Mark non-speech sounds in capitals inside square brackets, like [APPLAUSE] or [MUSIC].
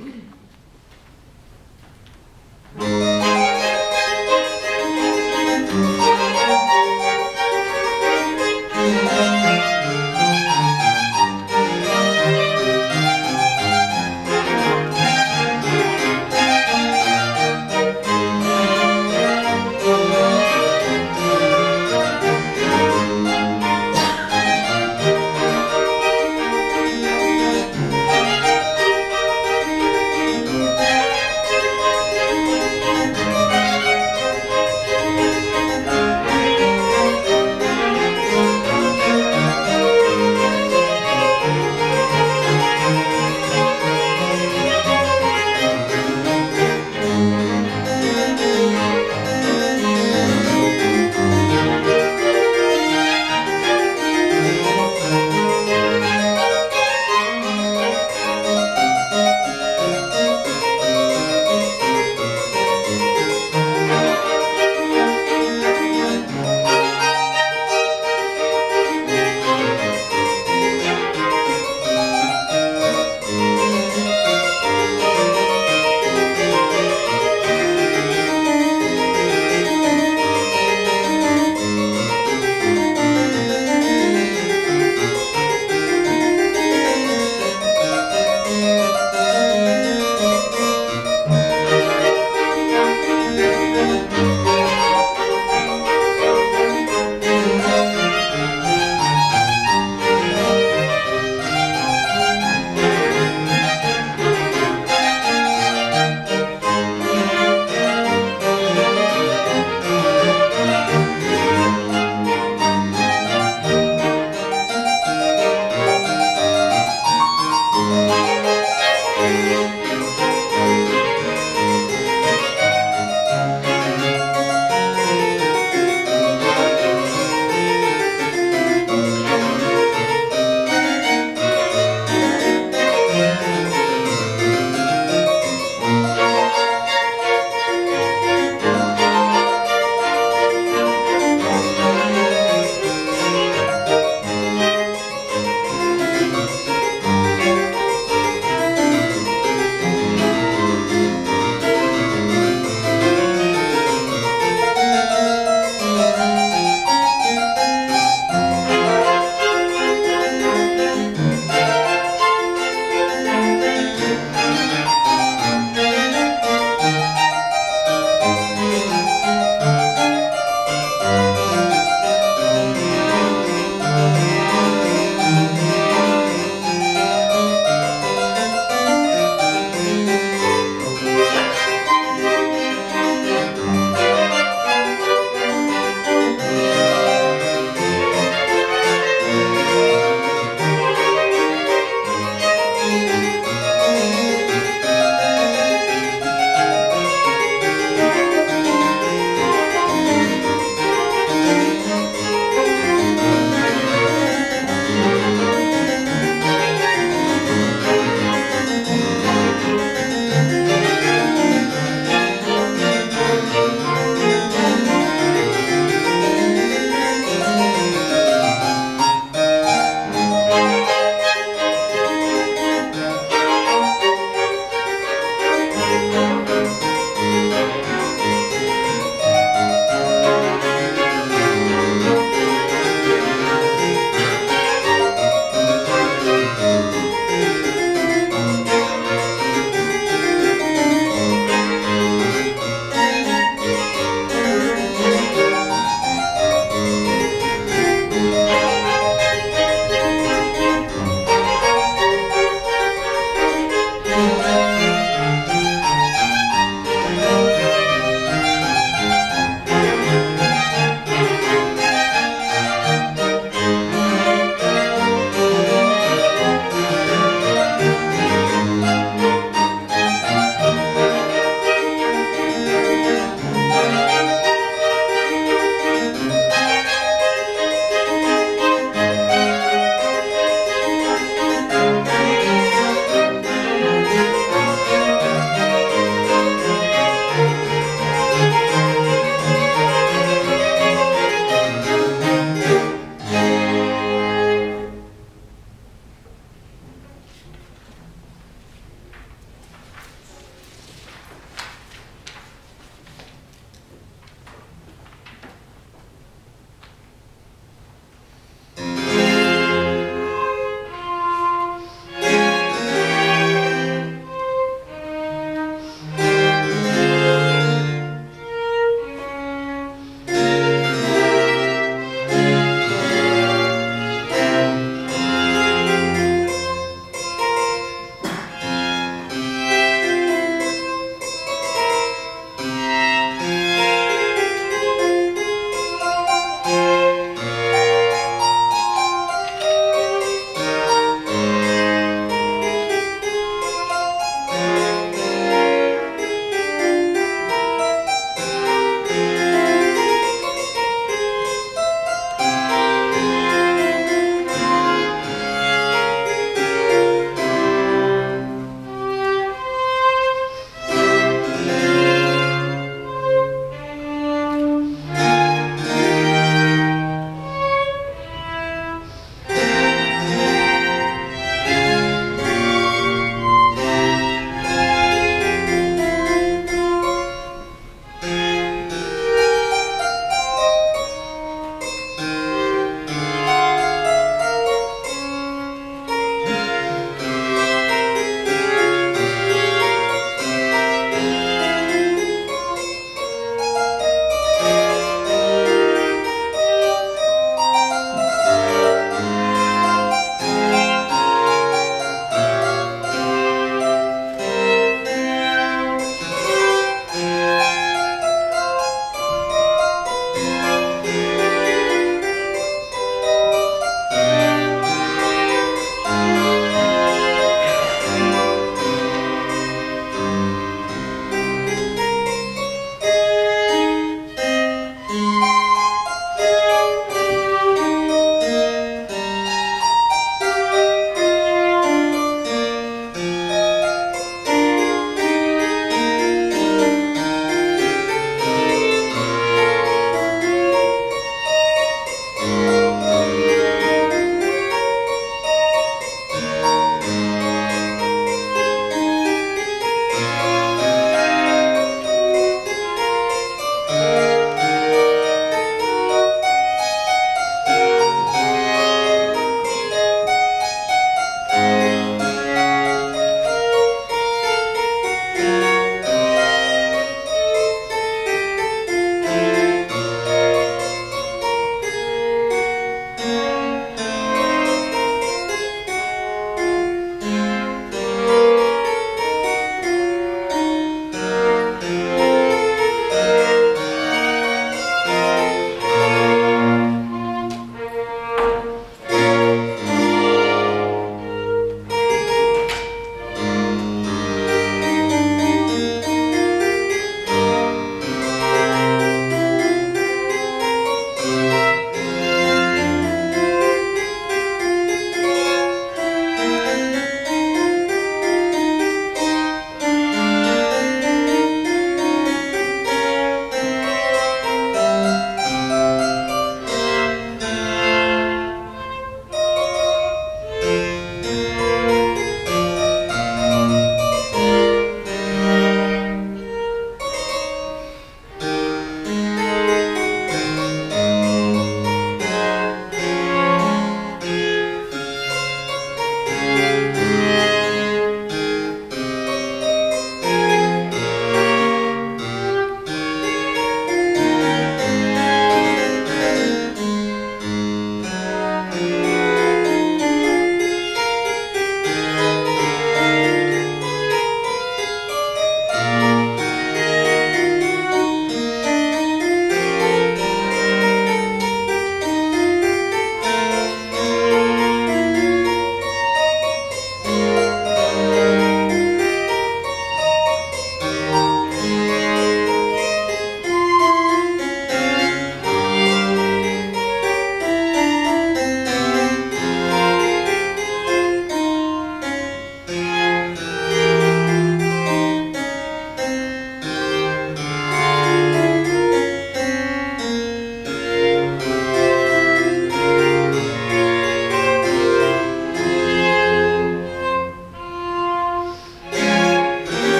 All [CLEARS THROAT]